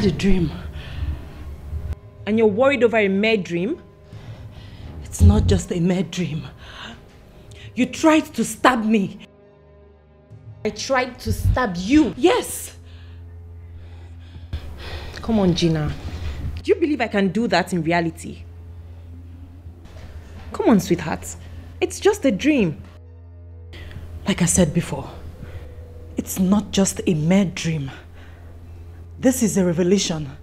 had a dream. And you're worried over a mere dream? It's not just a mere dream. You tried to stab me. I tried to stab you? Yes. Come on, Gina. Do you believe I can do that in reality? Come on, sweetheart. It's just a dream. Like I said before, it's not just a mere dream. This is a revelation.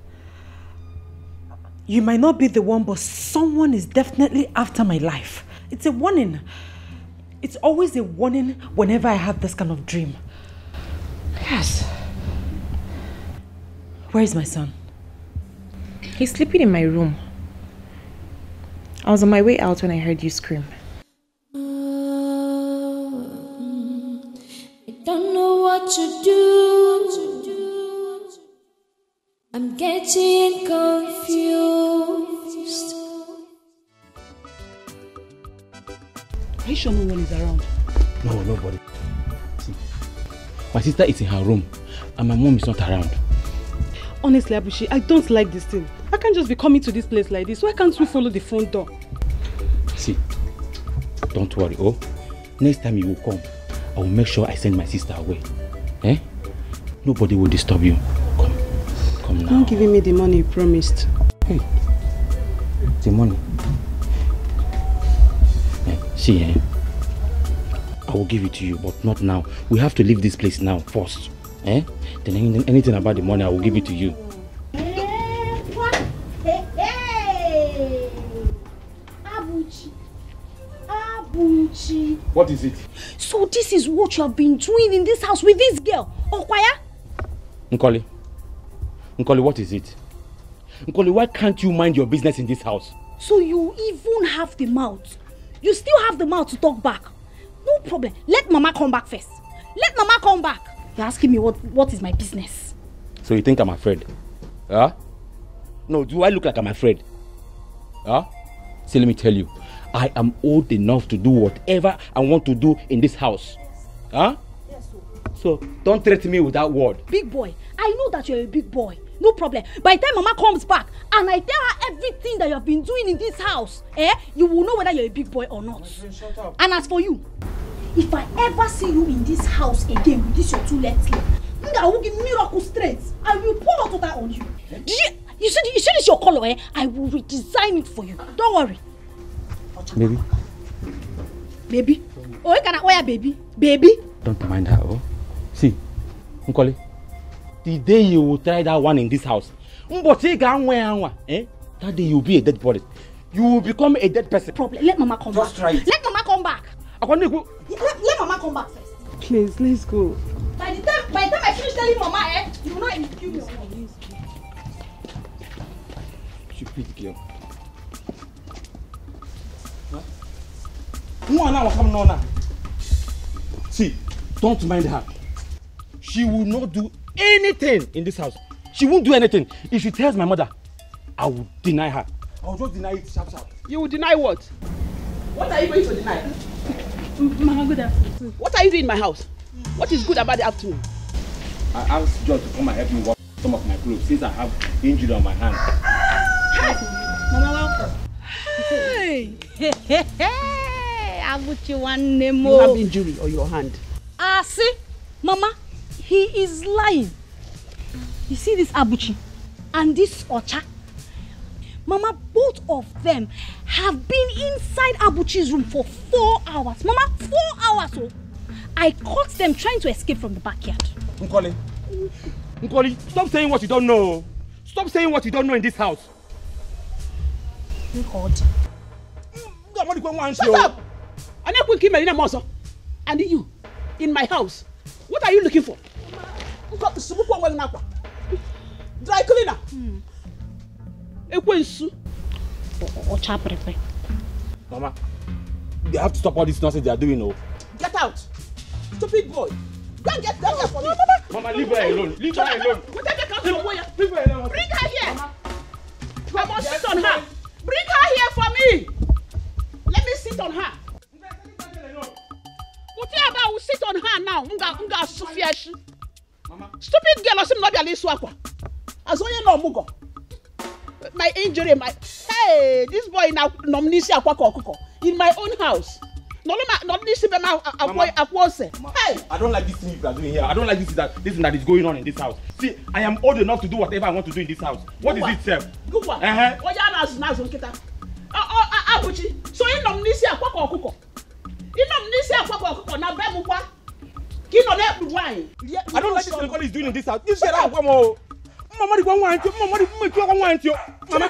You might not be the one, but someone is definitely after my life. It's a warning. It's always a warning whenever I have this kind of dream. Yes. Where is my son? He's sleeping in my room. I was on my way out when I heard you scream. You sure no one is around? No, nobody. See, my sister is in her room and my mom is not around. Honestly, Abushi, I don't like this thing. I can't just be coming to this place like this. Why can't we follow the front door? See, don't worry, oh. Next time you will come, I will make sure I send my sister away. Eh? Nobody will disturb you. Come, come now. Don't giving me the money you promised. Hey, the money. See, eh? I will give it to you, but not now. We have to leave this place now first. Eh? Then any- anything about the money, I will give it to you. Hey, Abuchi. Abuchi. What is it? So this is what you have been doing in this house with this girl, Okwaya? Nkoli. Nkoli, what is it? Nkoli, why can't you mind your business in this house? So you even have the mouth. You still have the mouth to talk back. No problem. Let Mama come back first. Let Mama come back. You're asking me what, what is my business. So you think I'm afraid? Huh? No, do I look like I'm afraid? Huh? See, let me tell you, I am old enough to do whatever I want to do in this house. Huh? So don't threaten me with that word. Big boy, I know that you're a big boy. No problem. By the time Mama comes back and I tell her everything that you have been doing in this house, eh, you will know whether you're a big boy or not. And as for you, if I ever see you in this house again with this your two left leg, I will give miracle straight. I will pour hot water on you. Did you, you see, you see this your color, eh? I will redesign it for you. Don't worry. Baby, Baby. Oh, you can wear baby. Baby. don't mind her. Oh. See, Nkoli, the day you will try that one in this house, mbọchị ga anwa ya anwa, eh? That day you will be a dead body. You will become a dead person. Problem. Let Mama come Just back. try it. Let Mama come back. Akwanikwu, Let, let Mama come back first. Please, let's go. By the time, by the time I finish telling Mama, eh, you will not even kill me. stupid girl. Nwa na wakam no na. See, don't mind her. She will not do anything in this house. She won't do anything. If she tells my mother, I will deny her. I will just deny it sharp sharp. You will deny what? What are you going to deny? Mama, good afternoon. What are you doing in my house? What is good about the afternoon? I asked John to come and help me wash some of my clothes since I have injury on my hand. Mama, welcome. Hey! Hey, hey, hey. Abuchi one name You have injury on your hand. Ah, see, Mama, he is lying. You see this Abuchi and this Ocha? Mama, both of them have been inside Abuchi's room for four hours. Mama, four hours. Oh. I caught them trying to escape from the backyard. Nkoli, Nkoli, stop saying what you don't know. Stop saying what you don't know in this house. God. I'm not the only one. Shut up! I'm not going to kill Moso. And you, in my house. What are you looking for? Dry cleaner. Ekwensu. Ocha Prepe. Mama, they have to stop all this nonsense they are doing. Oh. Get out. Stupid boy. Go and get that girl for me. Mama, leave her alone. Leave her alone. Away. Leave her alone. Bring her here. I must sit on her. Bring her here for me. Let me sit on her. Uti aba will sit on her now. Nga nga sufia shi. Stupid girl no biale isu akwa. Azonye no mugo. My injury, my hey, this boy now nomnisi akwa kokoko in my own house. No no ma nomnisi be ma akwa ose. Hey. I don't like this thing you are doing here. I don't like this that this thing that is going on in this house. See, I am old enough to do whatever I want to do in this house. What is Gwa. it, sir? Gụkwa. Uh-huh. Onye a na-azụ n'azụ nkịta. Abụchi, so ịnọ m n'isi akwa ka ọkụkọ. Ịnọ m n'isi akwa ka ọkụkọ na be m kwa. Nọ na-ekpu nwaanyị. Rie- I don't like this thing is doing in this house. This shit I want more. Mama, di kwa wanti. Mama, di make you wanti. Mama,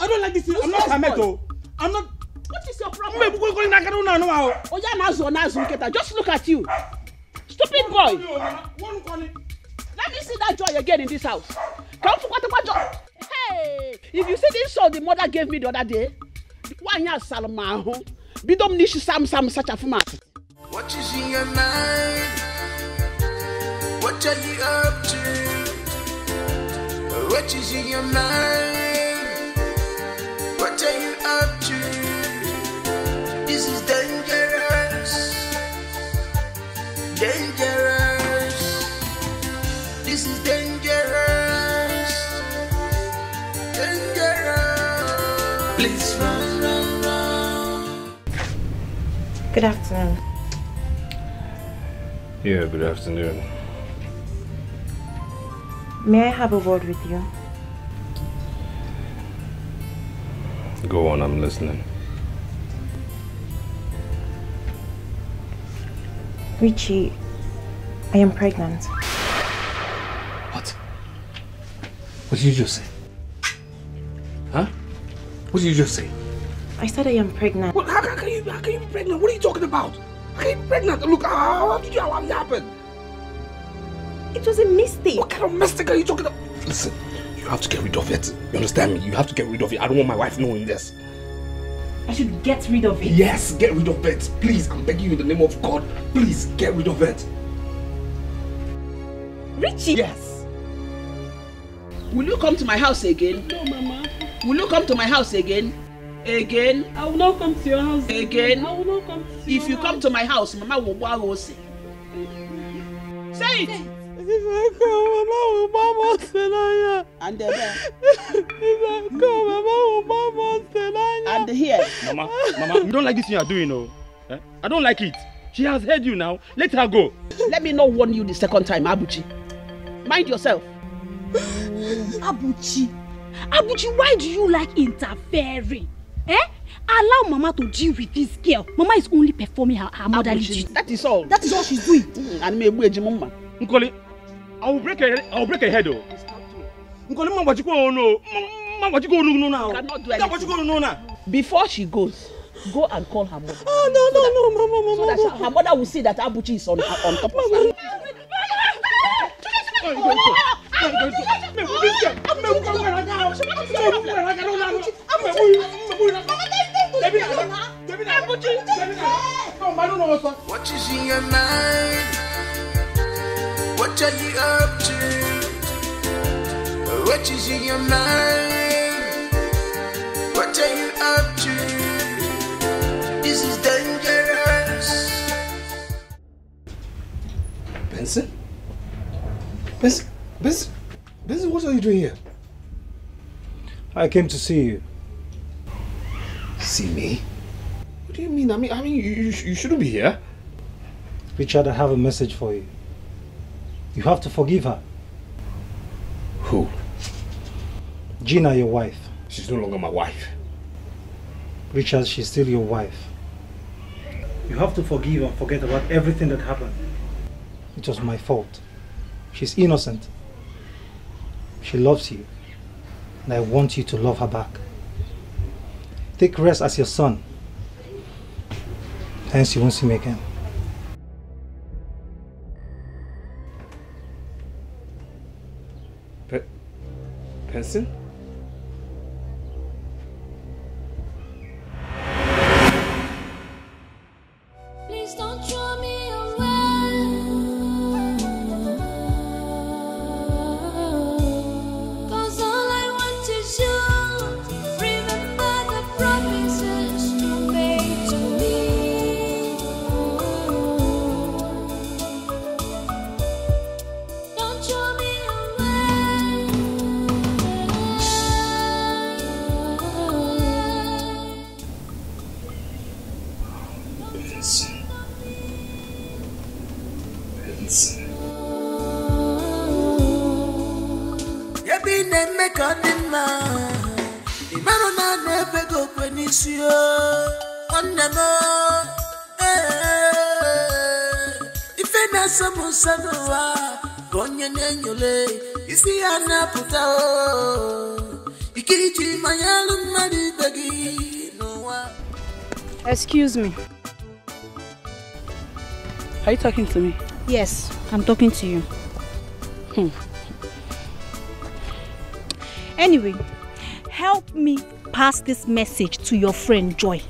I don't like this thing. I'm not Hamet oh. I'm not. What is your problem? Mbe buko ko na kanu na no ma o. Onye a na-azụ ọ na-azụ nkịta. Just look at you. Stupid boy. Let me see that joy again in this house. Come for what about joy? Hey, if you see this soul the mother gave me the other day, nwaanyị asara m ahụ. Bido m n'isi sam sam sachafụ m atụ. What is in your mind? What are you up to? What is in your mind? What are you up to? This is dangerous. Dangerous. This is dangerous. Dangerous. Please run, run, run. Good afternoon. Yeah, good afternoon. May I have a word with you? Go on, I'm listening. Richie, I am pregnant. What? What did you just say? Huh? What did you just say? I said I am pregnant. What? How, how can you? How can you be pregnant? What are you talking about? How can you pregnant? Look, how, how did you allow it to happen? It was a mistake. What kind of mistake are you talking about? Listen, you have to get rid of it. You understand me? You have to get rid of it. I don't want my wife knowing this. I should get rid of it. Yes, get rid of it. Please, I'm begging you in the name of God. Please, get rid of it. Richie! Yes. Will you come to my house again? No, Mama. Will you come to my house again? Again? I will not come to your house. Again? I will not come to your If you come to my house, Mama will boil ose. Say it. If I come, Mama will bomb us tonight. And the there. If I come, Mama will bomb us tonight. And here. Mama, Mama, you don't like this thing you are doing, no? Eh? I don't like it. She has heard you now. Let her go. Let me not warn you the second time, Abuchi. Mind yourself. Abuchi, Abuchi, why do you like interfering? Eh? Allow Mama to deal with this girl. Mama is only performing her, her motherly duty. that is all. That is all she's doing. Mm, And me egbu eji m mma. Nkoli, I will break her. I will break her head, oh. Nkoli, mama gbajikwa onu, oh. Mama gbajikwa onu nu now. Cannot do Mama now. Before she goes, go and call her mother. Oh, no, no, no, Mama, So Mama. that her mother will see that Abuchi is on, on top of her. What is in your mind? What are you up to? What is in your mind? What are you up to? This is dangerous. Benson? Benson? Benson? Benson, what are you doing here? I came to see you. See me? What do you mean? I mean, I mean, you, you, you shouldn't be here. Richard, I have a message for you. You have to forgive her. Who? Gina, your wife. She's no longer my wife. Richard, she's still your wife. You have to forgive and forget about everything that happened. It was my fault. She's innocent. She loves you. And I want you to love her back. Take rest as your son. Hence, you won't see me again. Pe- Benson? Talking to me? Yes, I'm talking to you. Hmm. Anyway, help me pass this message to your friend Joy.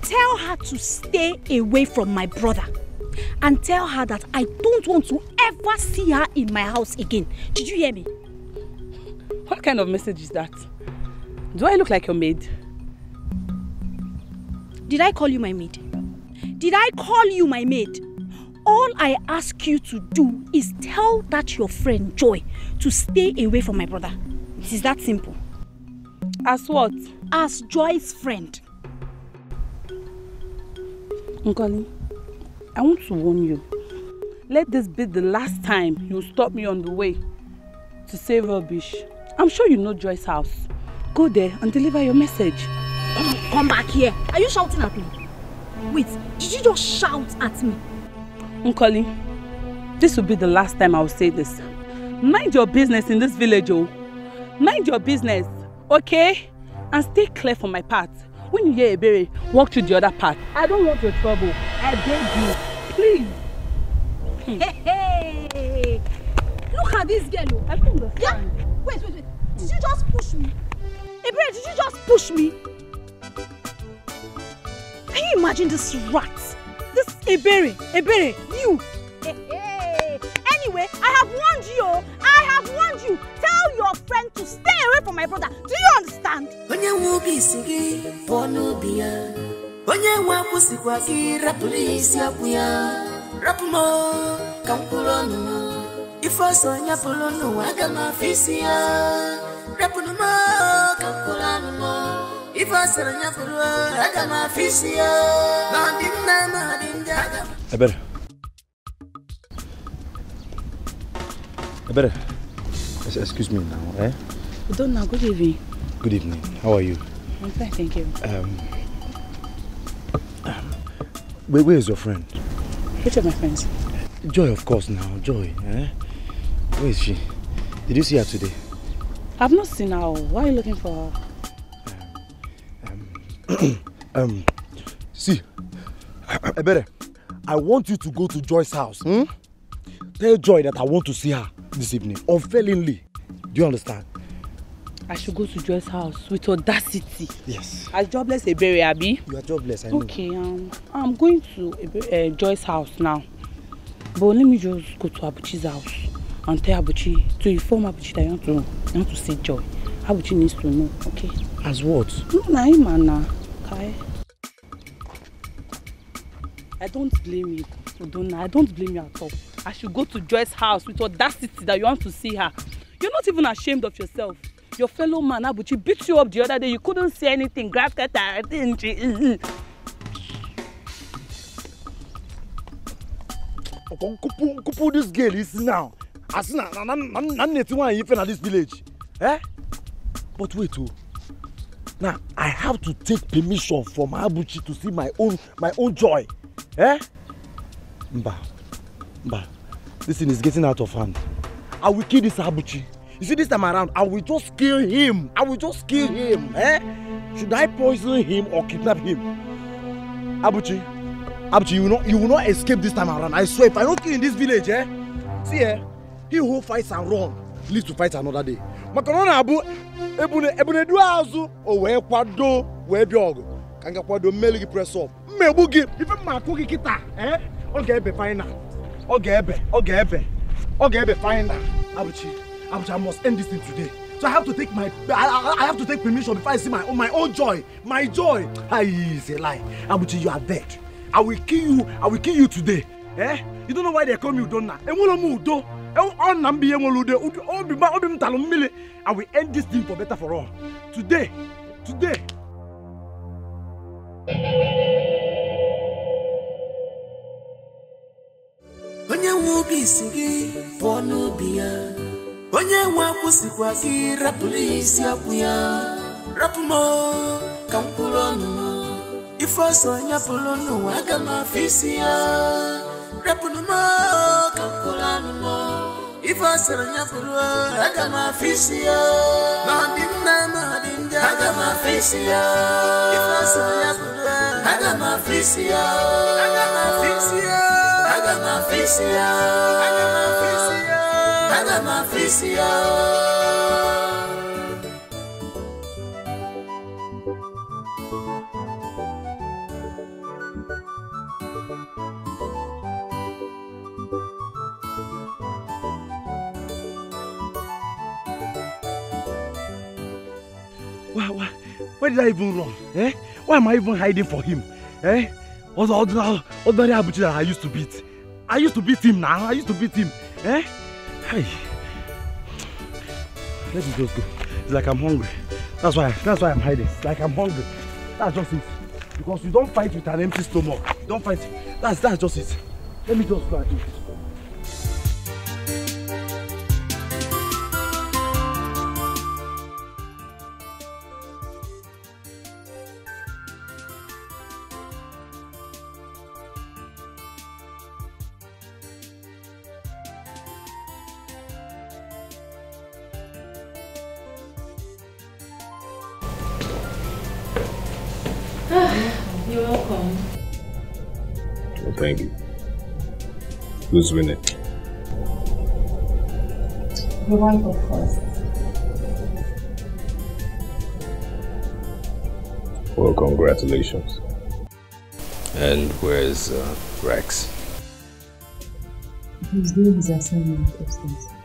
Tell her to stay away from my brother. And tell her that I don't want to ever see her in my house again. Did you hear me? What kind of message is that? Do I look like your maid? Did I call you my maid? Did I call you my maid? All I ask you to do is tell that your friend Joy to stay away from my brother. It is that simple. As what? As Joy's friend. Nkoli, I want to warn you. Let this be the last time you stop me on the way to say rubbish. I'm sure you know Joy's house. Go there and deliver your message. Come come back here. Are you shouting at me? Wait, did you just shout at me? Nkoli, this will be the last time I will say this. Mind your business in this village, oh. Mind your business, okay? And stay clear from my path. When you hear a berry, walk to the other path. I don't want your trouble. I beg you. Please. Hey, hey. Look at this girl. oh. I don't understand. Yeah. Wait, wait, wait. Did you just push me? Ebere, did you just push me? Can you imagine this rat? This Ebere, Ebere, you. Hey, hey. Anyway, I have warned you. oh. I have warned you. Tell your friend to stay away from my brother. Do you understand? onye nwe obi isi gị pụọ n'obi ya onye nwe akwụsịkwa gị rapụrụ ya isi akwụ ya rapụ m ka m kwụrụ ọnụ m ife ọsọ ya pụrụ n'ụwa aga m afọ isi ya rapụrụ m ka m kwụrụ ọnụ m Ebere. Ebere. Ex- Excuse me now, eh? Udonna, good evening. Good evening. How are you? I'm fine, thank you. Um, um, where, where is your friend? Which of my friends? Joy, of course, now. Joy, eh? Where is she? Did you see her today? I've not seen her. Why are you looking for her? Um, see, Ebere, I want you to go to Joy's house. Hmm? Tell Joy that I want to see her this evening, unfailingly. Do you understand? I should go to Joy's house with audacity. Yes. As jobless Ebere, Abi. You are jobless, I know. Okay, um, I'm going to uh, Joy's house now. But let me just go to Abuchi's house and tell Abuchi to inform Abuchi that I want to, I want to see Joy. Abuchi needs to know, okay? As what? No, na him na Kai. I don't blame you, Udonna. I don't blame you at all. I should go to Joy's house with audacity that you want to see her. You're not even ashamed of yourself. Your fellow man, Abuchi, beat you up the other day. You couldn't say anything. Grab kata, didn't you? Nkupu this girl is now. As one ife na this village. Eh? But wait oh. Now I have to take permission from Abuchi to see my own my own joy. Eh? Mba. Mba. This thing is getting out of hand. I will kill this Abuchi. You see this time around, I will just kill him. I will just kill him. Eh? Should I poison him or kidnap him? Abuchi, Abuchi, you will not you will not escape this time around. I swear, if I don't kill in this village, eh? See eh? He who fights and run lives to fight another day. Maka na ọ na-abụ ebune ebunedu azụ o wee kwado wee bịa ọgụ. Ka m ga-kwado mmeli gị press up. Mmegbu gị. Ife mma akụ gị kịta eh? ọ ga-ebe final. Ọ ga-ebe ọ ga-ebe ọ ga-ebe final. Abuchi Abuchi I must end this thing today. So I have to take my I, I, have to take permission before I see my own my own joy my joy. Ayi is a lie. Abuchi you are dead. I will kill you I will kill you today. Eh? you don't know why they call me Udonna. Enwere m udo all oh, Nambi Yemolude, all oh, Bima, all oh, Bim Talum Mili. I will end this thing for better for all. Today, today. Onye nwe obi isi gị pụọ n'obi ya onye nwe akwụsịkwa gị rapụrụ isi akwụ ya rapụ m ka m ọnụ m ife ọsọ nyapụrụ n'ụwa aga m afọ isi ya rapụrụ m ka m ife ọsọrọ nyapụrụ aga m afọ isi ya ma ọ dị mma ma ọ dị njọ aga m afọ isi ya ife ọsọrọ nyapụrụ aga m isi ya aga m isi ya aga m isi ya aga m isi ya aga m isi ya why did I even run? Eh? Why am I even hiding for him? Eh? Was the ordinary, ordinary Abuchi that I used to beat. I used to beat him now. I used to beat him. Eh? Hey. Let me just go. It's like I'm hungry. That's why. That's why I'm hiding. It's like I'm hungry. That's just it. Because you don't fight with an empty stomach. You don't fight. That's that's just it. Let me just go and eat. Who's winning? Your wife, of course. Well, congratulations. And where's uh, Rex? He's doing his assignment upstairs.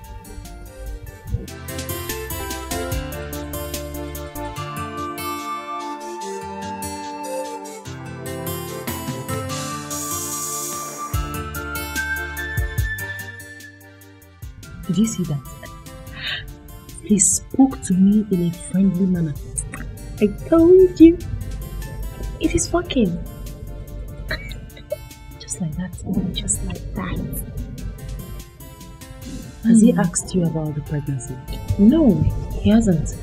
Did you see that? He spoke to me in a friendly manner. I told you. It is working. Just like that. Just like that. Has he asked you about the pregnancy? No, he hasn't.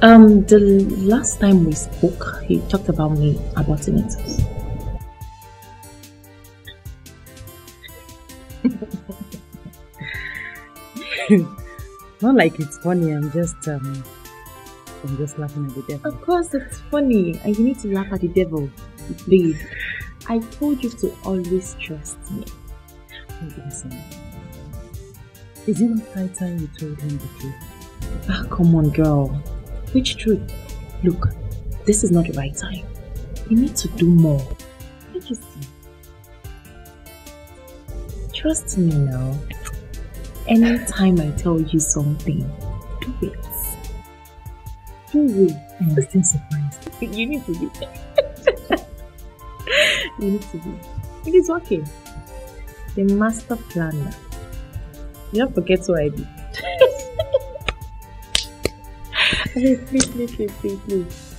Um, the last time we spoke, he talked about me aborting it. Not like it's funny, I'm just um I'm just laughing at the devil. Of course, it's funny, and you need to laugh at the devil, please. I told you to always trust me. Listen. Is it not high time you told him the truth? Ah, come on, girl. Which truth? Look, this is not the right time. You need to do more. Can't you see? Trust me now. Anytime I tell you something, do it. Do it. Mm. I'm still surprised. You need to be. you need to be. It is working. The master planner. You don't forget what I did. please, please, please, please, please, please.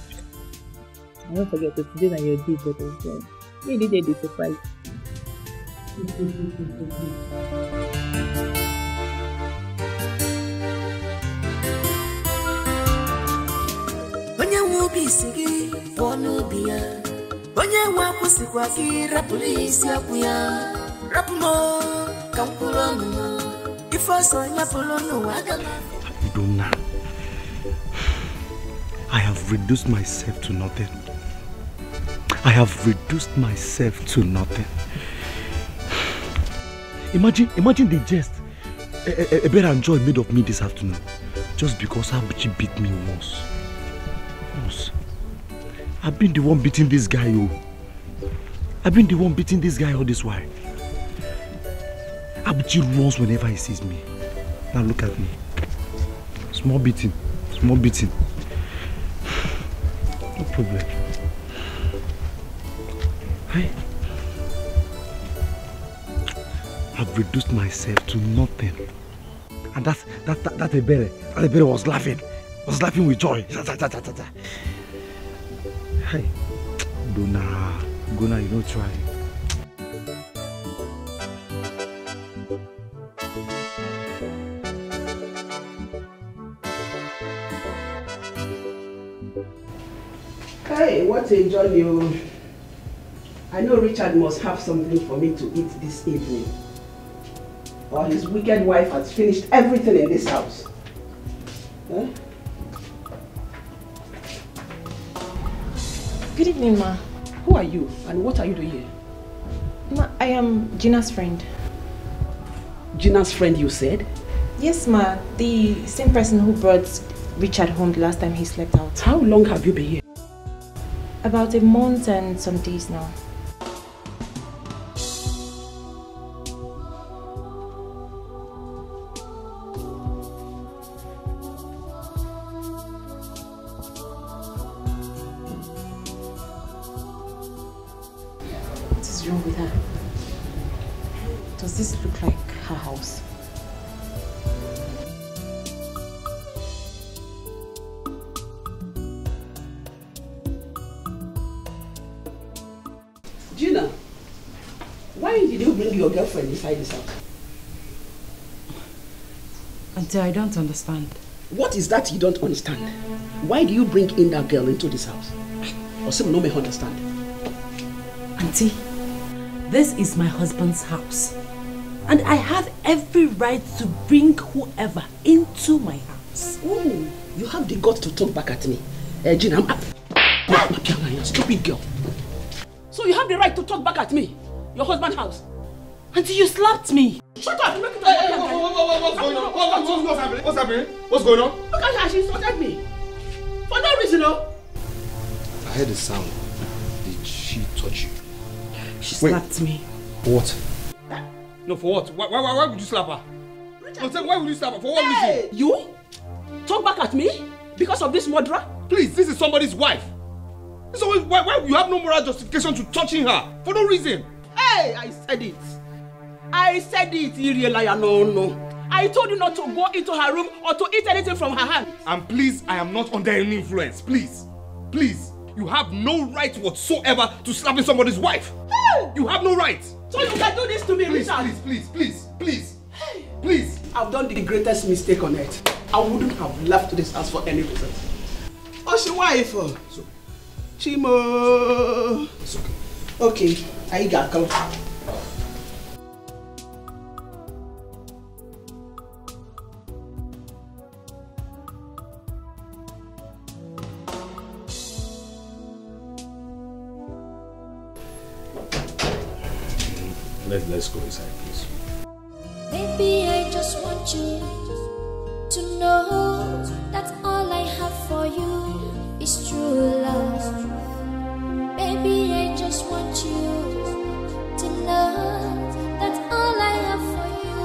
I won't forget it. Today that your day, but as well. Uh, you did a surprise. Ubi isi gị pụọ n'ubi ya onye nwe akwụsịkwa gị rapụrụ ya akwụ ya rapụ m ka m kwụrụ ọnụ m ife ọsọ nyapụrụ n'ụwa aga I have reduced myself to nothing. I have reduced myself to nothing. Imagine, imagine the jest E- E- Ebere and Joy made of me this afternoon, just because Abuchi beat me. Once. I've been the one beating this guy, oh. I've been the one beating this guy all this while. Abuchi runs whenever he sees me. Now look at me. Small beating. Small beating. No problem. Hey. I've reduced myself to nothing. And that's that that that Ebere. That was laughing. Was laughing with joy. Kai, Do Guna, you know, try. Hey, what a jolly old. I know Richard must have something for me to eat this evening. Or his wicked wife has finished everything in this house. Huh? Good evening, ma. Who are you and what are you doing here? Ma, I am Gina's friend. Gina's friend, you said? Yes, ma. The same person who brought Richard home the last time he slept out. How long have you been here? About a month and some days now. Auntie, I don't understand. What is that you don't understand? Why do you bring in that girl into this house? Or some no may understand. Auntie, this is my husband's house. And I have every right to bring whoever into my house. Oh, you have the guts to talk back at me. Uh, Gina, I'm... You stupid girl. So you have the right to talk back at me? Your husband's house? Auntie, you slapped me. Shut up! Look at Hey, hey, what- what- what- what's going on? What- what's- what's happening? What's happening? What's going on? Look at her, she insulted me. For no reason, no. I heard a sound. Did she touch you? She Wait. slapped me. What? No, for what? Why, why, why, would you slap her? No, tell me, why would you slap her? For what Hey, reason? you? Talk back at me? Because of this murderer? Please, this is somebody's wife. So why, why you have no moral justification to touching her for no reason? Hey, I said it. I said it, liar. No, no. I told you not to go into her room or to eat anything from her hand. And please, I am not under any influence. Please, please, you have no right whatsoever to slapping somebody's wife. Hey! You have no right. So you can do this to me, Please, Richard? please, please, please, please, please. I've done the greatest mistake on earth. I wouldn't have left this house for any reason. Oh, she wife. oh. Chimo. Okay, I got come. Let, let's go inside, please. Baby, I just want you to know that all I have for you is true love. Baby, I just want you to know that all I have for you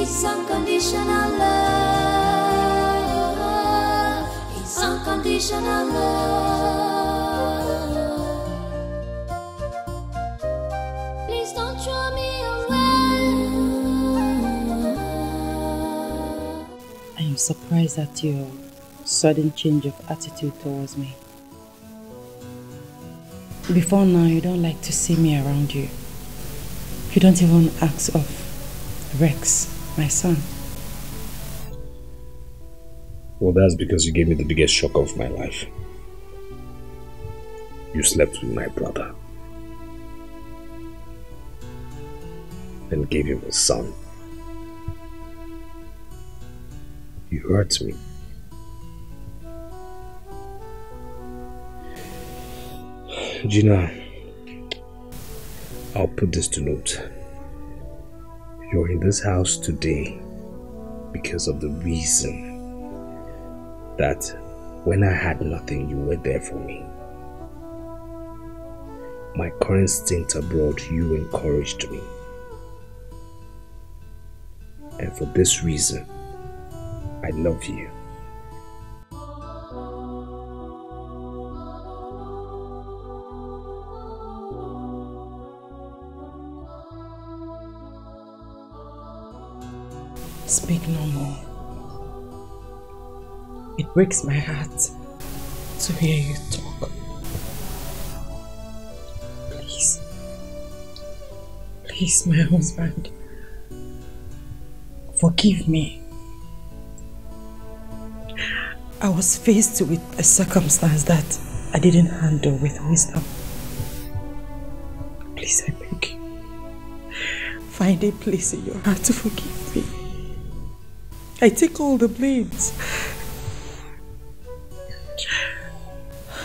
is unconditional love. It's unconditional love. I am surprised at your sudden change of attitude towards me. Before now, you don't like to see me around you. You don't even ask of Rex, my son. Well, that's because you gave me the biggest shock of my life. You slept with my brother. And gave him a son. You hurt me. Gina, I'll put this to note. You're in this house today because of the reason that when I had nothing, you were there for me. My current stint abroad, you encouraged me. And for this reason, I love you. Speak no more. It breaks my heart to hear you talk. Please. Please, my husband. Forgive me. I was faced with a circumstance that I didn't handle with wisdom. Please, I beg you. Find a place in your heart to forgive me. I take all the blames.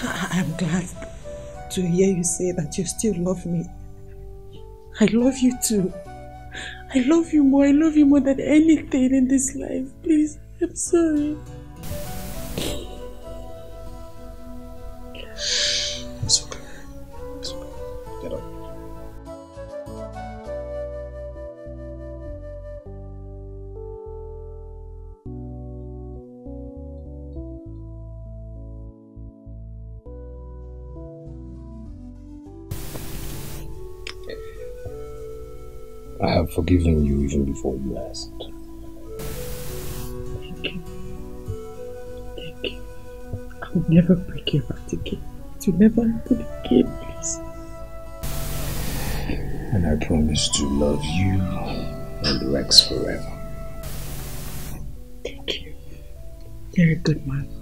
I am glad to hear you say that you still love me. I love you too. I love you more. I love you more than anything in this life. Please, I'm sorry. I have forgiven you even before you asked. Thank you. Thank you. I will never break your heart again. To never happen again, please. And I promise to love you and Rex forever. Thank you. You're a good man.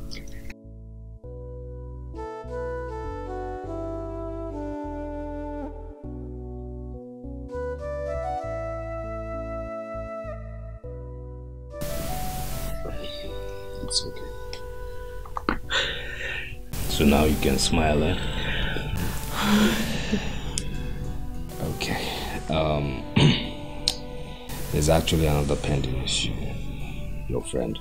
So now you can smile, eh? Okay. Um, there's actually another pending issue. Your friend.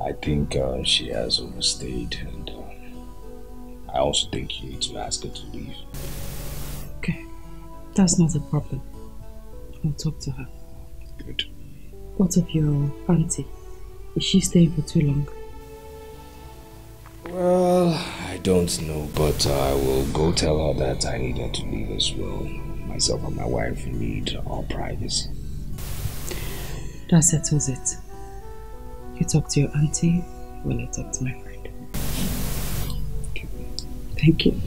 I think uh, she has overstayed, and uh, I also think you need to ask her to leave. Okay. That's not a problem. I'll talk to her. Good. What of your auntie? Is she staying for too long? I don't know, but uh, I will go tell her that I need her to leave as well. Myself and my wife need our privacy. That settles it. You talk to your auntie while I talk to my friend. Thank you.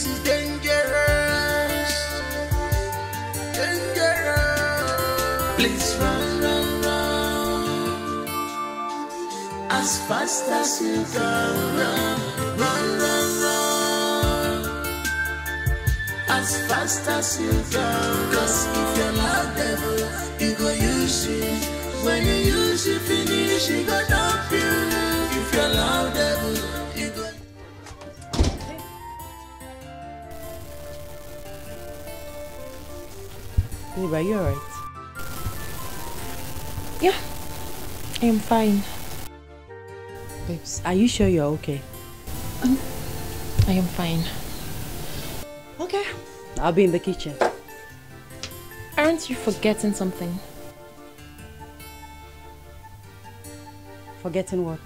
This is dangerous. Dangerous. Please run, run, run. As fast as you can run, run, run, run. As fast as you can. Cause if you're not devil, you go use it. When you use it, finish, you go dump you. If you're loud Babe, are you alright? Yeah, I am fine. Babes, are you sure you're okay? Um, I am fine. Okay. I'll be in the kitchen. Aren't you forgetting something? Forgetting what?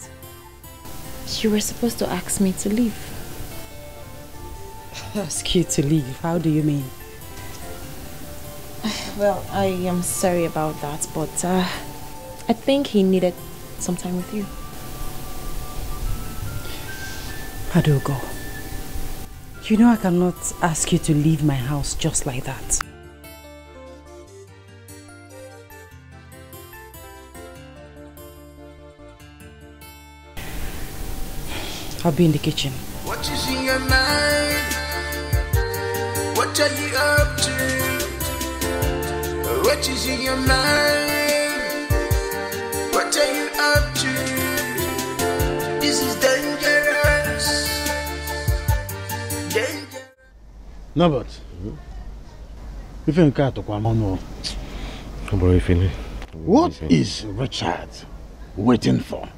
You were supposed to ask me to leave. Ask you to leave. How do you mean? Well, I am sorry about that, but uh, I think he needed some time with you. Adugo, you know I cannot ask you to leave my house just like that. I'll be in the kitchen. What is in your mind? What are you up to? What is in your mind? What are you up to? This is dangerous. Dangerous. Norbert. Ife nke a tụkwa m ọnụ. What is Richard waiting for?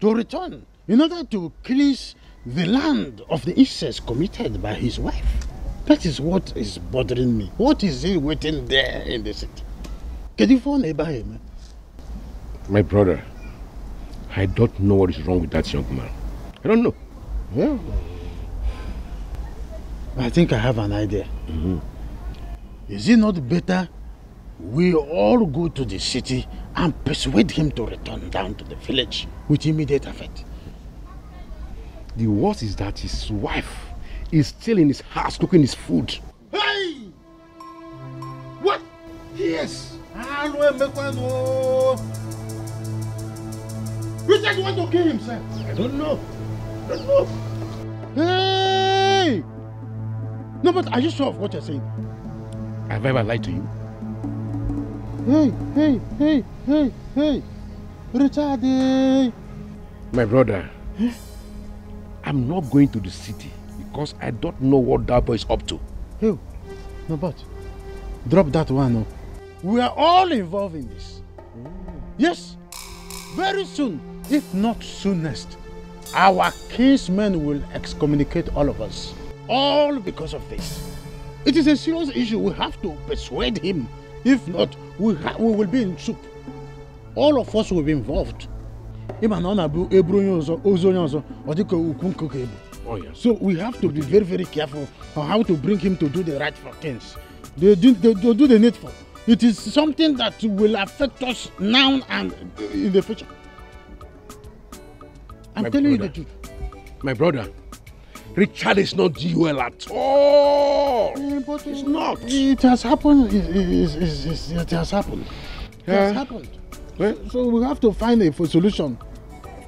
To return in order to cleanse the land of the incest committed by his wife. That is what is bothering me. What is he waiting there in the city? Can you phone Abraham? My brother, I don't know what is wrong with that young man. I don't know. Yeah. I think I have an idea. Mm-hmm. Is it not better we all go to the city and persuade him to return down to the village with immediate effect? The worst is that his wife is still in his house cooking his food. Hey! What? Yes. Richard want to kill himself. I don't know. I don't know. Hey! No, but are you sure of what you're saying? Have I ever lied to you? Hey, hey, hey, hey, hey. Richard. My brother, I'm not going to the city because I don't know what that boy is up to. Hey, no, but drop that one. No. We are all involved in this. Yes, very soon, if not soonest, our kinsmen will excommunicate all of us. All because of this. It is a serious issue. We have to persuade him. If not, we, we will be in soup. All of us will be involved. Ịma na ọ na-abụ eburu onye ọzọ ozu onye. Oh, yeah. So we have to be very very careful on how to bring him to do the right for things. They do, they, they do the needful. It is something that will affect us now and in the future. I'm My telling you the truth. My brother, Richard is not well at all. Eh, but it's not. It has happened. It, it, it, it, it has happened. It Yeah. has eh? happened. Well, so we have to find a solution.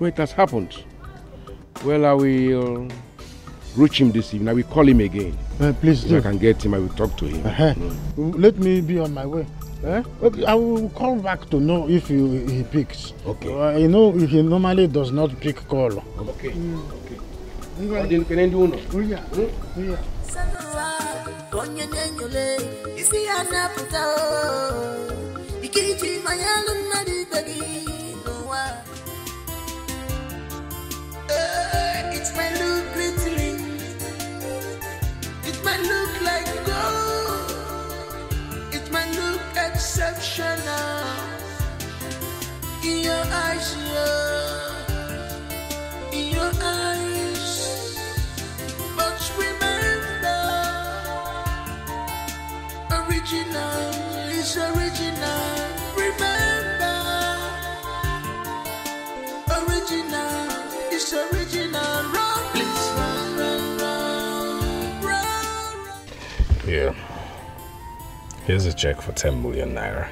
Well, it has happened. Well, I will reach him this evening. I will call him again. Uh, please if do. I can get him, I will talk to him. Uh-huh. Mm. Let me be on my way. Eh? Okay, I will call back to know if he, he picks. Okay. Uh, you know, he normally does not pick call. Okay. Okay. Ọ dị nkene ndị ụlọ. Oh, yeah. Oh, yeah. onye na-enyole isi ya na-apụta o. mmanya alụ mmadụ exceptional in your eyes yeah. in your eyes but remember Original is original. Here's a check for 10 million naira.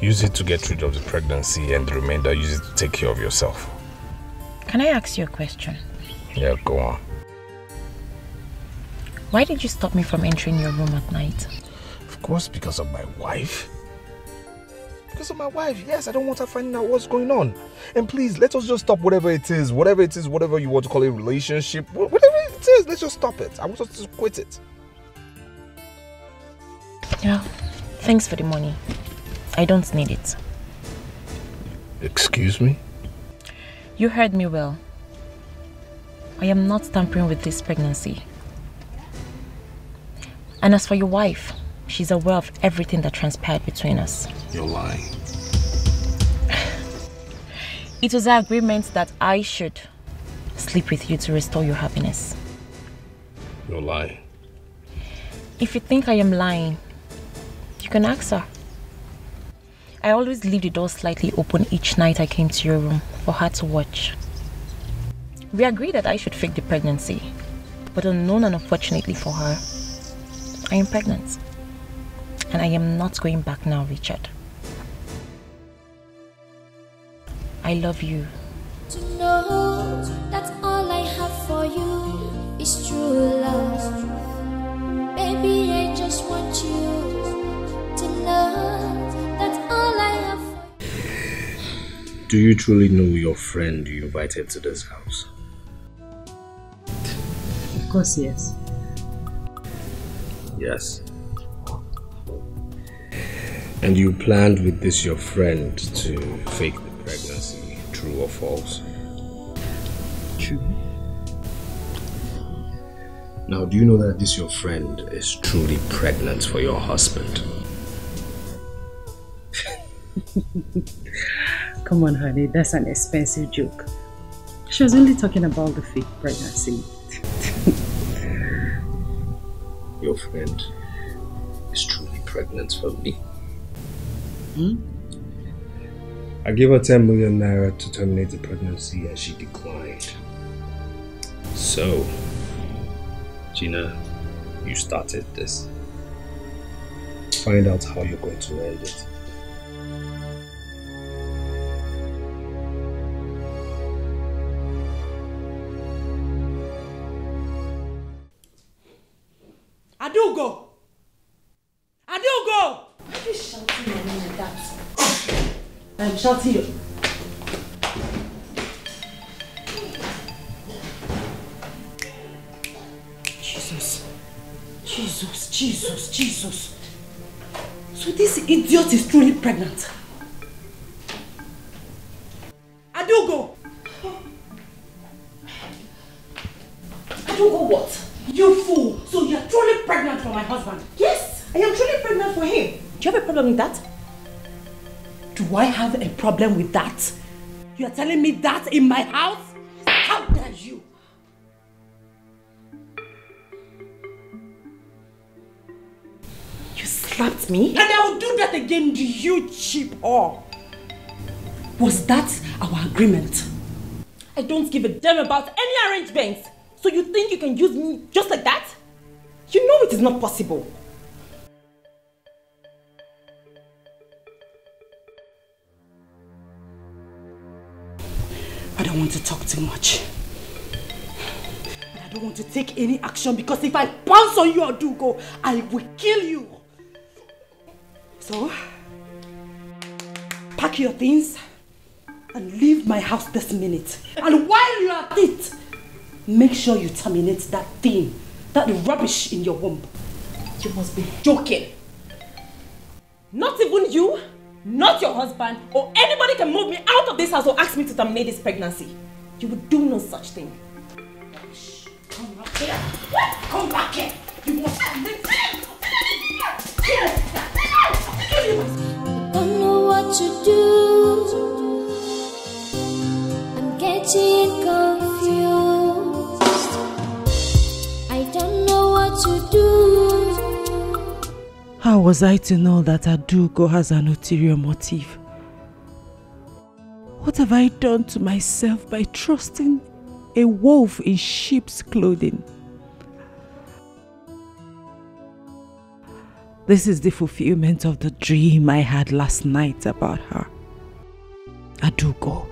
Use it to get rid of the pregnancy and the remainder use it to take care of yourself. Can I ask you a question? Yeah, go on. Why did you stop me from entering your room at night? Of course, because of my wife. Because of my wife, yes, I don't want her finding out what's going on. And please, let us just stop whatever it is, whatever it is, whatever you want to call it, relationship, whatever it is, let's just stop it. I want us to quit it. Yeah. Thanks for the money. I don't need it. Excuse me? You heard me well. I am not tampering with this pregnancy. And as for your wife, she's aware of everything that transpired between us. You're lying. It was our agreement that I should sleep with you to restore your happiness. You're lying. If you think I am lying, you can ask her. I always leave the door slightly open each night I came to your room for her to watch. We agreed that I should fake the pregnancy, but unknown and unfortunately for her, I am pregnant. And I am not going back now, Richard. I love you. To know that all I have for you is true love. Do you truly know your friend you invited to this house? Of course, yes. Yes. And you planned with this your friend to fake the pregnancy, true or false? True. Now, do you know that this your friend is truly pregnant for your husband? Come on, honey, that's an expensive joke. She was only talking about the fake pregnancy. Your friend is truly pregnant for me. Hmm? I gave her 10 million naira to terminate the pregnancy and she declined. So, Gina, you started this. Find out how you're going to end it. Shouting you. Jesus. Jesus, Jesus, Jesus. So this idiot is truly pregnant. Do I have a problem with that? You are telling me that in my house? How dare you? You slapped me? And I will do that again to you, cheap whore. Was that our agreement? I don't give a damn about any arrangements. So you think you can use me just like that? You know it is not possible. Want to talk too much. And I don't want to take any action because if I bounce on you, Adugo, I will kill you. So, pack your things and leave my house this minute. And while you are at it, make sure you terminate that thing, that rubbish in your womb. You must be joking. Not even you, not your husband, or anybody can move me out of this house or ask me to terminate this pregnancy. You would do no such thing. Come back here. What? Come back here. You must terminate Don't know what to do. I'm getting confused. I don't know what to do. How was I to know that Adugo has an ulterior motive? What have I done to myself by trusting a wolf in sheep's clothing? This is the fulfillment of the dream I had last night about her. Adugo,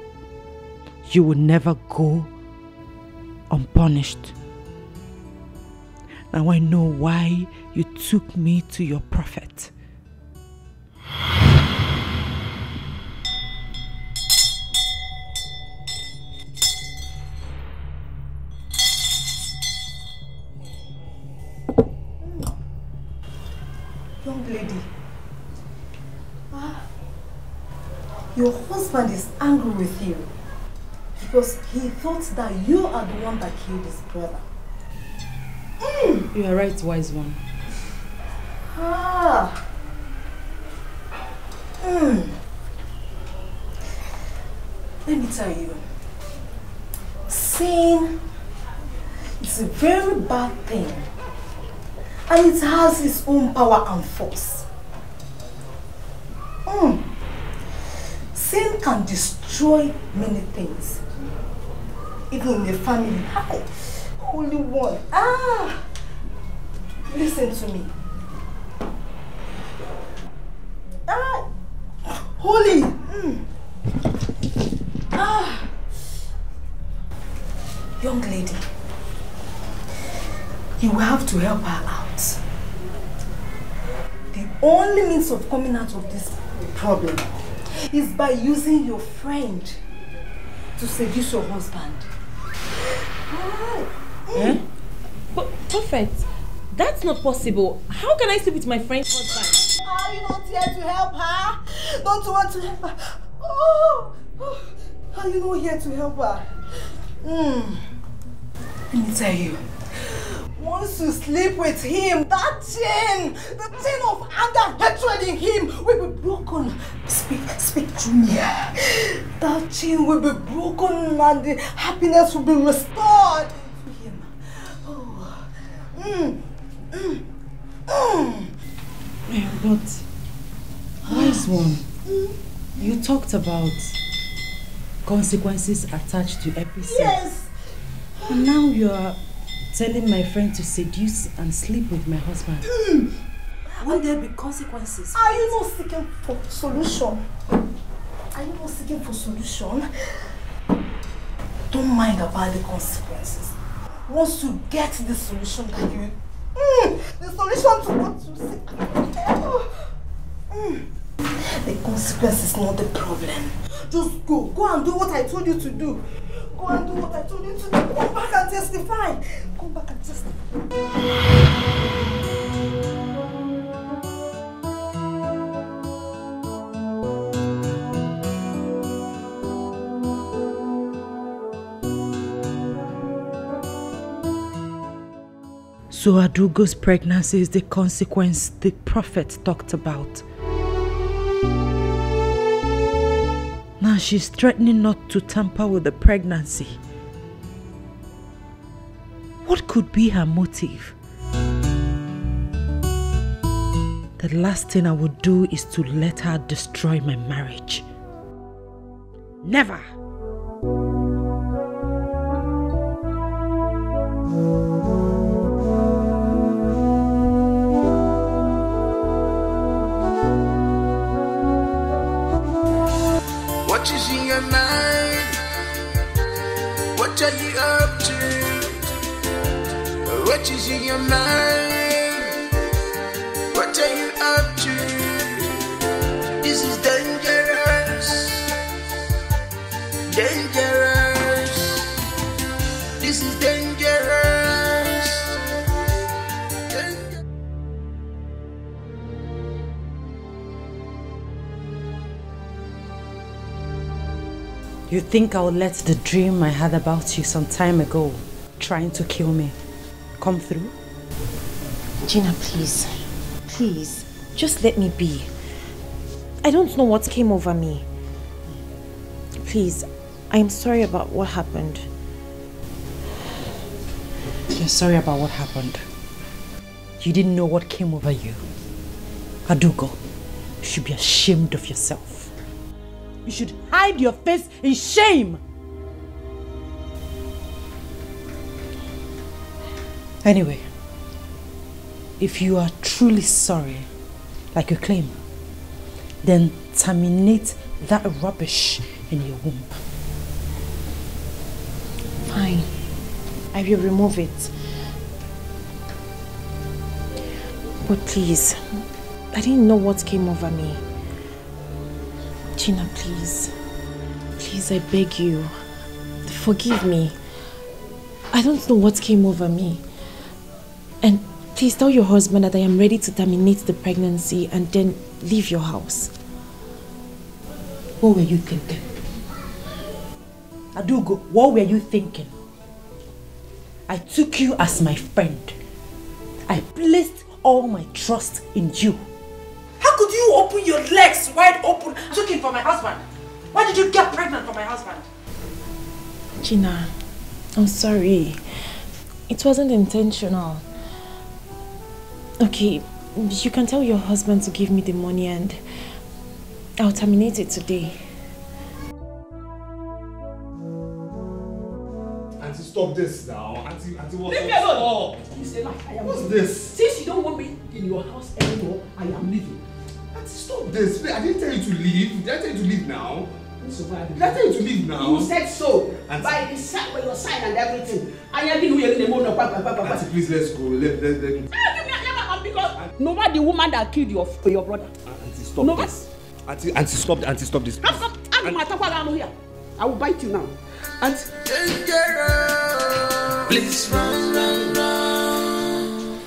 you will never go unpunished. Now I know why you took me to your prophet. Young lady, ah, your husband is angry with you because he thought that you are the one that killed his brother. You are right, wise one. Ah. Mm. Let me tell you, sin is a very bad thing and it has its own power and force. Mm. Sin can destroy many things, even in the family. Holy One. Ah! Listen to me. Ah! Holy! Mm. Ah! Young lady, you will have to help her out. The only means of coming out of this problem is by using your friend to seduce your husband. Ah. Eh? But, Prophet, that's not possible. How can I sleep with my friend's husband? Are you not here to help her? Don't you want to help her? Oh, oh. are you not here to help her? Mm. Let me tell you, once you sleep with him, that chain, the chain of anger, hatred in him will be broken. Speak, speak to me. That chain will be broken and the happiness will be restored to him. Oh. Mm. But, wise one, you talked about consequences attached to every sin. Yes. And now you are telling my friend to seduce and sleep with my husband. Mm. Will there be consequences? Are you not seeking for solution? Are you not seeking for solution? Don't mind about the consequences. Once you get the solution that you... The solution to what you seek. Mm. The consequence is not the problem. Just go. Go and do what I told you to do. Go and do what I told you to do. Come back and testify. Come back and testify. So Adugo's pregnancy is the consequence the prophet talked about. Now she's threatening not to tamper with the pregnancy. What could be her motive? The last thing I would do is to let her destroy my marriage. Never! What What are you up to? What is in your mind? What are you up to? This is dangerous. Dangerous. You think I'll let the dream I had about you some time ago, trying to kill me, come through? Gina, please. Please. Just let me be. I don't know what came over me. Please. I am sorry about what happened. You're sorry about what happened. You didn't know what came over you. Adugo, you should be ashamed of yourself. You should hide your face in shame. Anyway, if you are truly sorry, like you claim, then terminate that rubbish in your womb. Fine. I will remove it. But please, I didn't know what came over me. Gina, please. Please, I beg you. Forgive me. I don't know what came over me. And please tell your husband that I am ready to terminate the pregnancy and then leave your house. What were you thinking? Adugo, what were you thinking? I took you as my friend. I placed all my trust in you. How could you open your legs wide open looking for my husband? Why did you get pregnant for my husband? Gina, I'm sorry. It wasn't intentional. Okay, you can tell your husband to give me the money and I'll terminate it today. Auntie, stop this now. Auntie, Auntie, what's Leave me alone. It's a lie. I am What's leaving. this? Since you don't want me in your house anymore, I am leaving. Auntie, stop this. Wait, I didn't tell you to leave. Did I tell you to leave now? Survive. Did I tell you to leave now? You said so. Auntie. By the sign, by your sign and everything. I am being here in the morning. Auntie, please, let's go. Let, let, let me. Because no matter the woman that killed your your brother. Auntie, stop No, this. Auntie, Auntie, stop. Auntie, stop this. Come, come, I'm my tapa down here. I will bite you now. And Please run, run, run.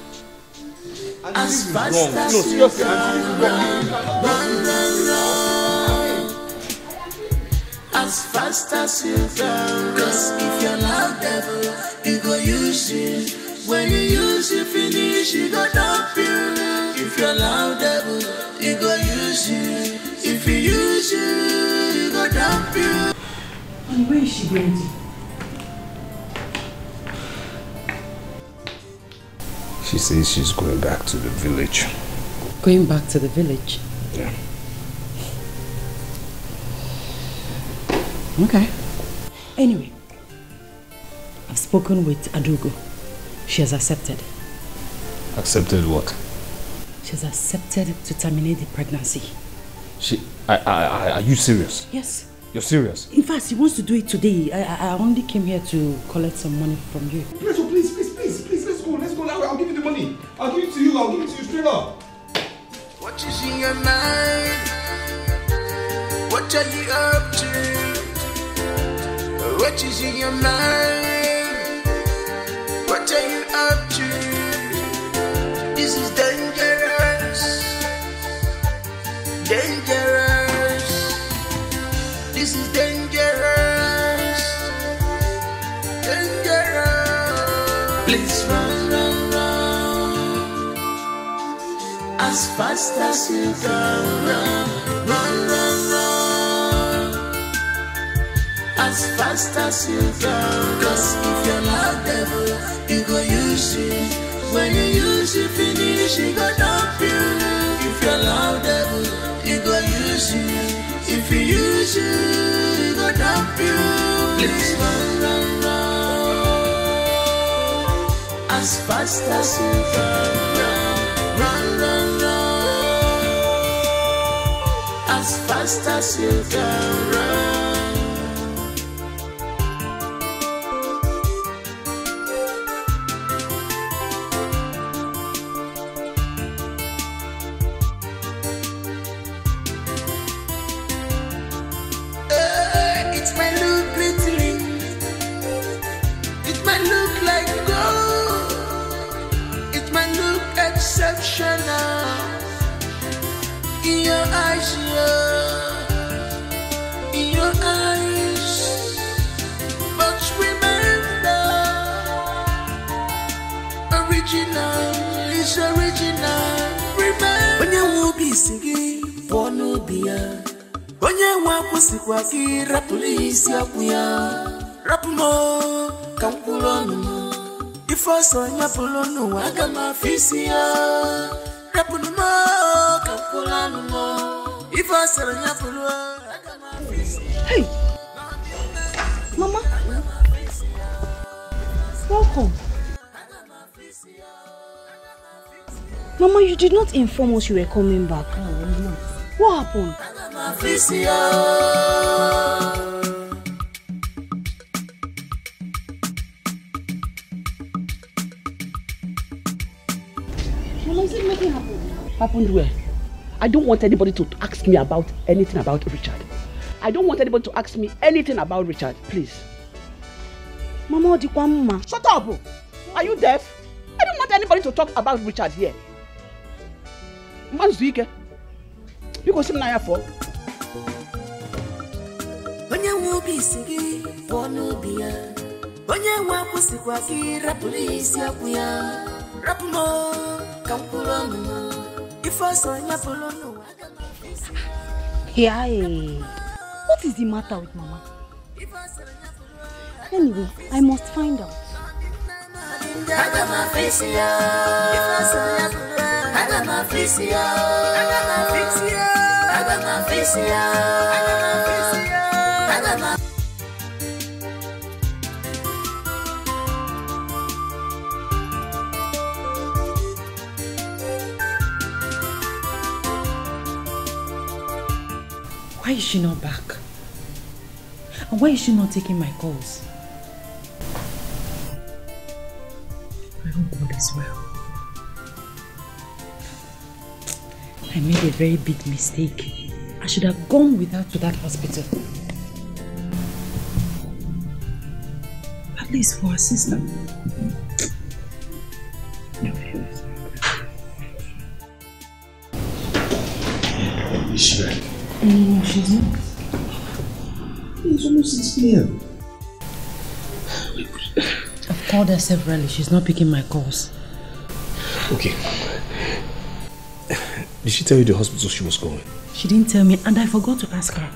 As this is fast wrong. as No, you seriously, can. Auntie, this is wrong. Run, run, run. As fast as you can. Cause if you're loud devil, you go use it. When you use it, finish, you go dump you. If you're loud devil, you go use it. If you use it, you go dump you. And where is she going to? She says she's going back to the village. Going back to the village? Yeah. Okay. Anyway, I've spoken with Adugo. She has accepted. Accepted what? She has accepted to terminate the pregnancy. She, I, I, I, are you serious? Yes. You're serious? In fact, she wants to do it today. I, I I only came here to collect some money from you. Please, oh, please, please, please, please, let's go, let's go now. I'll give you the money. I'll give it to you. I'll give it to you straight up. What is in your mind? What are you up to? What is in your mind? What are you up to? This is dangerous. Dangerous. This is dangerous. Dangerous. Please run, run, run. As fast as you can run, As fast as you can. Cause if you're loud devil, you go use it. When you use it, finish, you go dump you. If you're loud devil, you go use it. If you use it, you go dump you. Please run, run, run. As fast as you can run, run, run. As fast as you can run. O, aga m afụ isi ya Hey! Mama! Welcome. Mama, you did not inform us you were coming back. What happened? Happened where? I don't want anybody to ask me about anything about Richard. I don't want anybody to ask me anything about Richard, please. Mama, ọ dịkwa mma. Shut up! Are you deaf? I don't want anybody to talk about Richard here. Mmanzu ike. Biko si m n'anya fọ. onye nwe obi si gị pụọ n'obi ya onye nwe akwụsịkwa gị rapụrụ isi akwụ ya rapụ m o, ka m kwụrụ ọnụ m ife ọsọ nyapụrụ n'ụwa aga m afụ isi ya Hey, what is the matter with Mama? Anyway, I must find out. aga m afụ isi ya ife ọsọ nyapụrụ she not back? And why is she not taking my calls? I hope all is well. I made a very big mistake. I should have gone with her to that hospital. At least for her sister. No, she's. It's almost 6 p.m. I've called her severally. She's not picking my calls. Okay. Did she tell you the hospital she was going? She didn't tell me, and I forgot to ask her.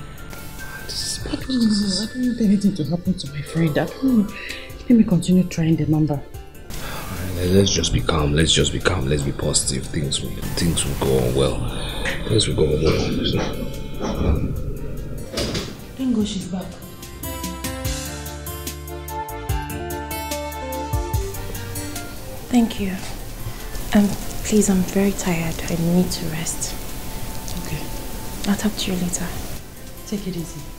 I don't know. I don't want anything to happen to my friend. I don't know. Let me continue trying the number. Let's just be calm. Let's just be calm. Let's be positive. Things will things will go on well. Things will go on well. So, Thank God she's back. Thank you. Um, please, I'm very tired. I need to rest. Okay. I'll talk to you later. Take it easy.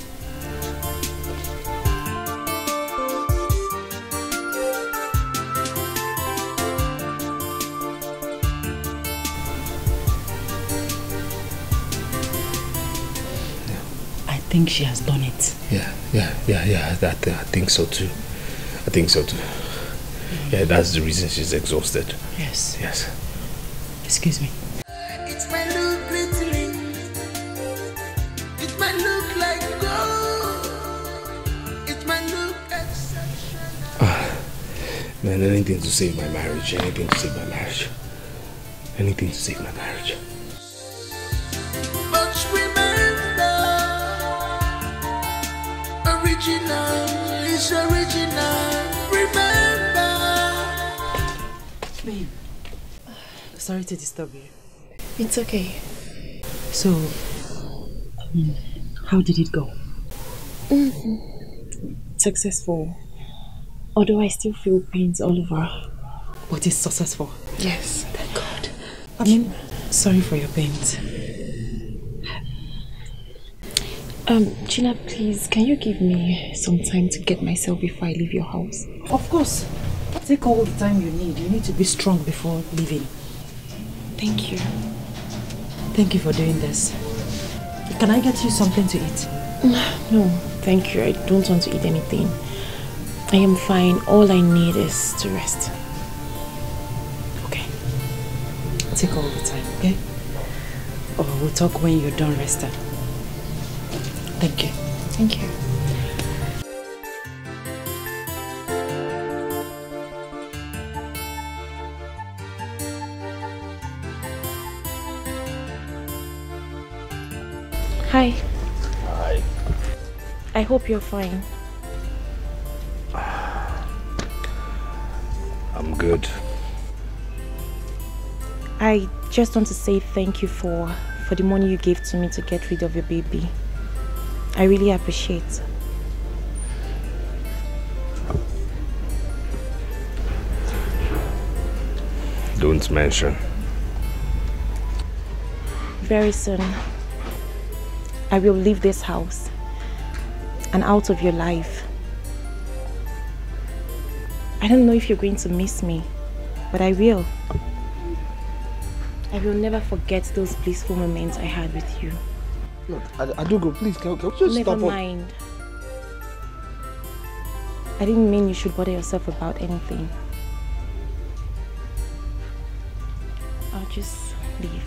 Think she has done it. yeah, yeah, yeah, yeah. That I think so too. I think so too. Yeah, that's the reason she's exhausted. Yes. Yes. Excuse me. It might look glittering. It might look like gold. It might look exceptional. Ah, man, anything to save my marriage. Anything to save my marriage. Anything to save my marriage. Original is original. Remember. Babe. Sorry to disturb you. It's okay. So, um, how did it go? Hmm. Successful. Although I still feel pains all over. But it's successful. Yes. Thank God. I mean, sorry for your pains. Um, Gina, please, can you give me some time to get myself before I leave your house? Of course. Take all the time you need. You need to be strong before leaving. Thank you. Thank you for doing this. Can I get you something to eat? No, thank you. I don't want to eat anything. I am fine. All I need is to rest. Okay. Take all the time, okay? Or we'll talk when you're done resting. Thank you. Thank you. Hi. Hi. I hope you're fine. I'm good. I just want to say thank you for for the money you gave to me to get rid of your baby. I really appreciate. Don't mention. Very soon, I will leave this house and out of your life. I don't know if you're going to miss me, but I will. I will never forget those blissful moments I had with you. Look, I, I do go. Please, can, can we just Never stop? all- mind. I didn't mean you should bother yourself about anything. I'll just leave.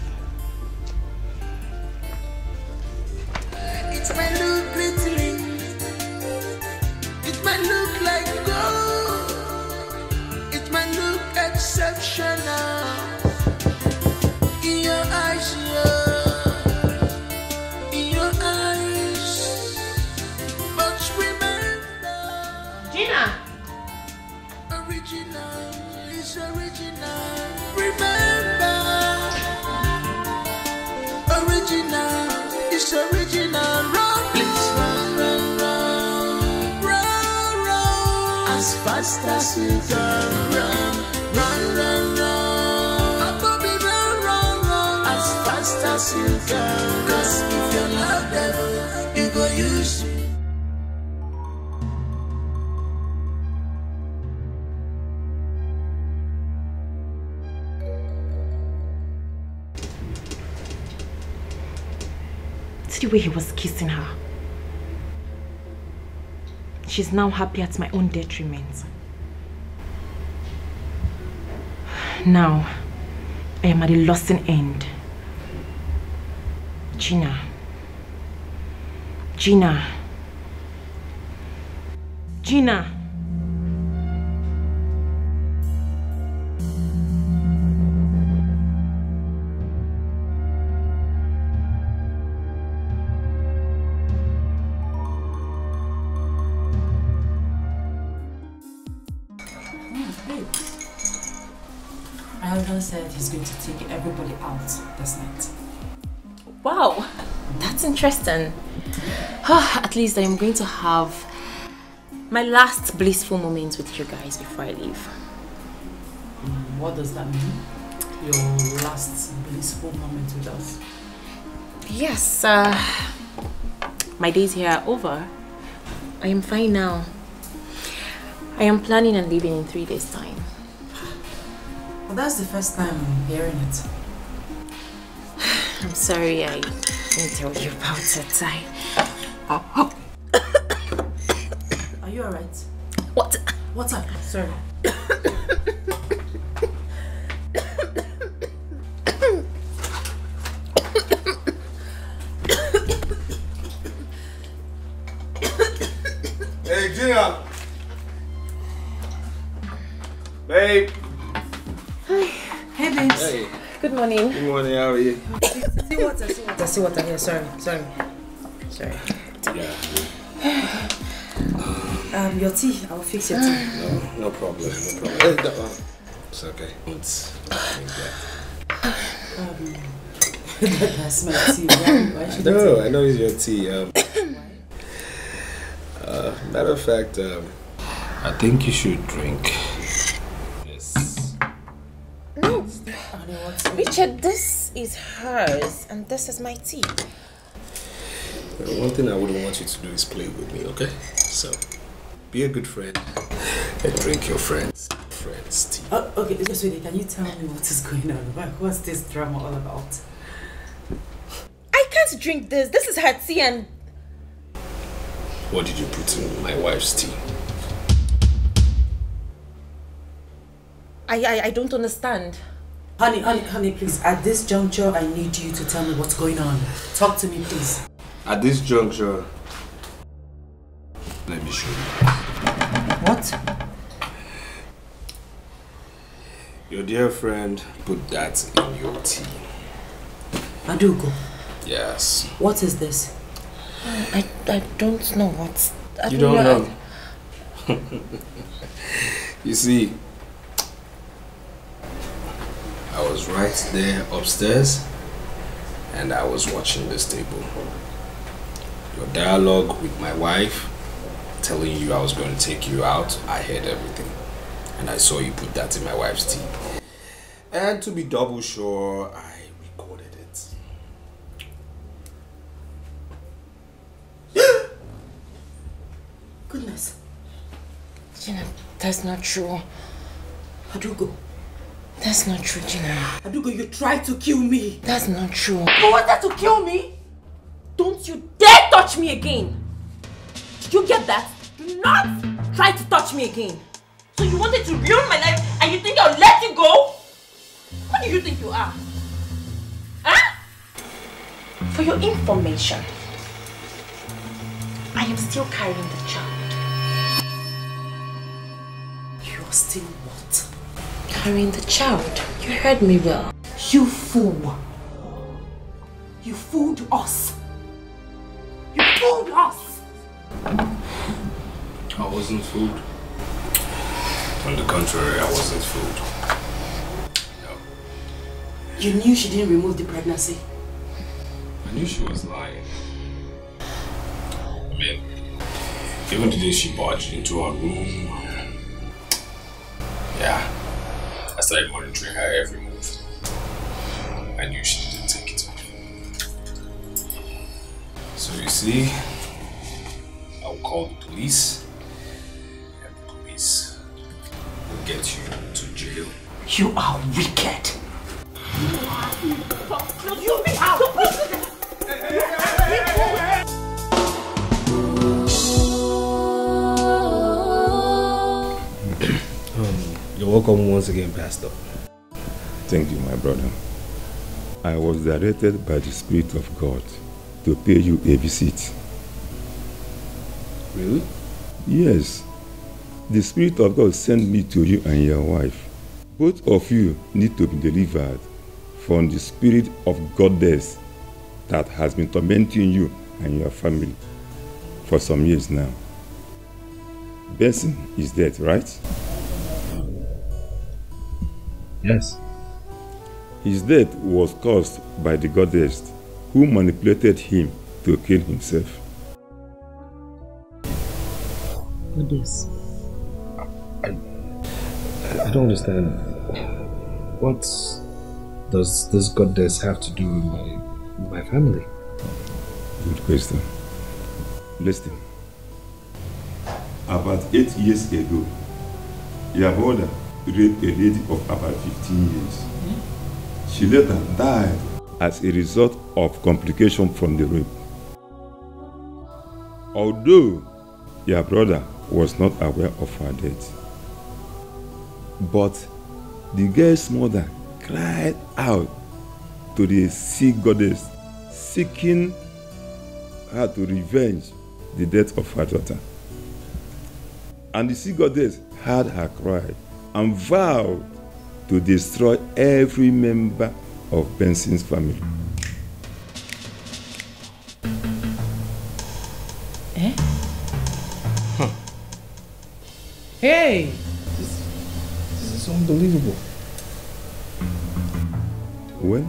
Now happy at my own detriment. Now, I am at a losing end. Gina. Gina. Gina. My husband said he's going to take everybody out this night. Wow, that's interesting. Ah, At least I am going to have my last blissful moments with you guys before I leave. What does that mean? Your last blissful moment with us? Yes, uh, my days here are over. I am fine now. I am planning on leaving in three days' time. Well, that's the first time I'm hearing it. I'm sorry I didn't tell you about it. I. Oh, oh. Are you alright? What? What's up? Sorry. morning. How are you? See water, see water, see water. Yeah, sorry, sorry. Sorry. Yeah. Um, your tea. I'll fix your tea. No, no problem, no problem. No, uh, It's okay. It's Um, that's my tea. Why, why should No, I know it's your tea. Um, uh, matter of fact, um, I think you should drink Richard, this is hers and this is my tea. One thing I wouldn't want you to do is play with me, okay? So, be a good friend and drink your friends' friends' tea. Oh, okay, just wait. Can you tell me what is going on? What- What's this drama all about? I can't drink this. This is her tea and What did you put in my wife's tea? I, I, I don't understand. Honey, honey, honey, please. At this juncture, I need you to tell me what's going on. Talk to me, please. At this juncture, let me show you. What? Your dear friend put that in your tea. Adugo, Yes. what is this? I, I don't know what. I You don't know. you see, I was right there upstairs and I was watching this table. Your dialogue with my wife, telling you I was going to take you out, I heard everything. And I saw you put that in my wife's tea. And to be double sure, I recorded it. Goodness. Gina, that's not true. Adugo. That's not true, Gina. Adugo, you tried to kill me. That's not true. You wanted to kill me? Don't you dare touch me again! Did you get that? Do not try to touch me again. So you wanted to ruin my life and you think I'll let you go? Who do you think you are? Huh? For your information, I am still carrying the child. You are still what? Carrying the child. You heard me well. You fool. You fooled us. You fooled us. I wasn't fooled. On the contrary, I wasn't fooled. You knew she didn't remove the pregnancy. I knew she was lying. I mean, even the day she barged into our room, yeah, I started monitoring her every move. I knew she didn't take it off. So you see, I will call the police, and the police will get you to jail. You are wicked. You be out! You're welcome once again, Pastor. Thank you, my brother. I was directed by the Spirit of God to pay you a visit. Really? Yes. The Spirit of God sent me to you and your wife. Both of you need to be delivered from the spirit of goddess that has been tormenting you and your family for some years now. Benson is dead, right? Yes. His death was caused by the goddess who manipulated him to kill himself. Goddess. I, I don't understand. What does this goddess have to do with my, my family? Good question. Listen. About eight years ago, your brother raped a lady of about 15 years. She later died as a result of complication from the rape. Although your brother was not aware of her death, but the girl's mother cried out to the sea goddess, seeking her to revenge the death of her daughter. And the sea goddess heard her cry and vowed to destroy every member of Benson's family. Eh? Huh. Hey! This, this is unbelievable. Well,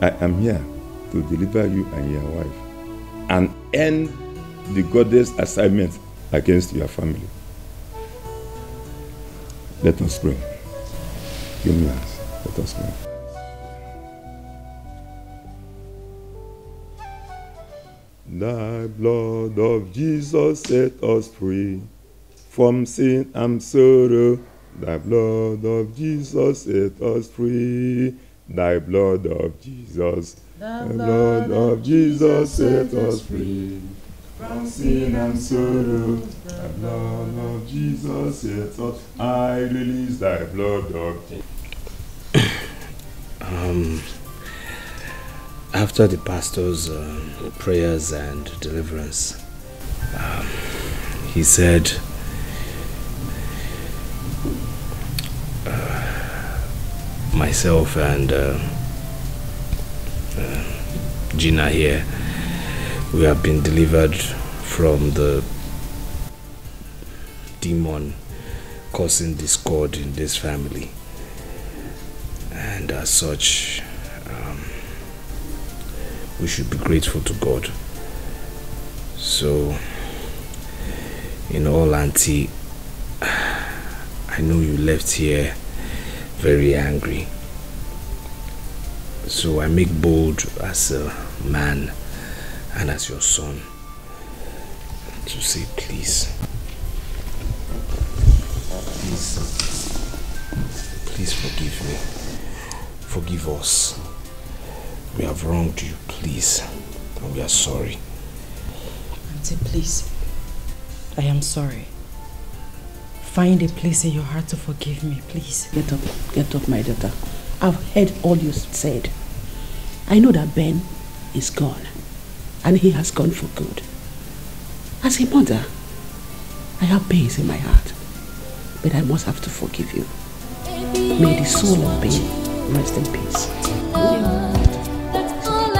I am here to deliver you and your wife and end the goddess assignment against your family. Let us pray. Give me hands. Let us pray. Thy blood of Jesus set us free from sin and sorrow. Thy blood of Jesus set us free. Thy blood of Jesus. Thy blood of Jesus set us free from sin and sorrow. Thy blood of Jesus set us. I release thy blood Jesus. Um, after the pastor's um, prayers and deliverance, um, he said, uh, myself and uh, uh, Gina here, we have been delivered from the demon causing discord in this family. And as such, um, we should be grateful to God. So, in all, Auntie, I know you left here very angry. So I make bold as a man and as your son to say, please, please, please forgive me. Forgive us. We have wronged you, please. And we are sorry. Auntie, please. I am sorry. Find a place in your heart to forgive me, please. Get up, get up, my daughter. I've heard all you said. I know that Ben is gone, and he has gone for good. As a mother, I have pains in my heart, but I must have to forgive you. May the soul of Ben rest in peace. That's all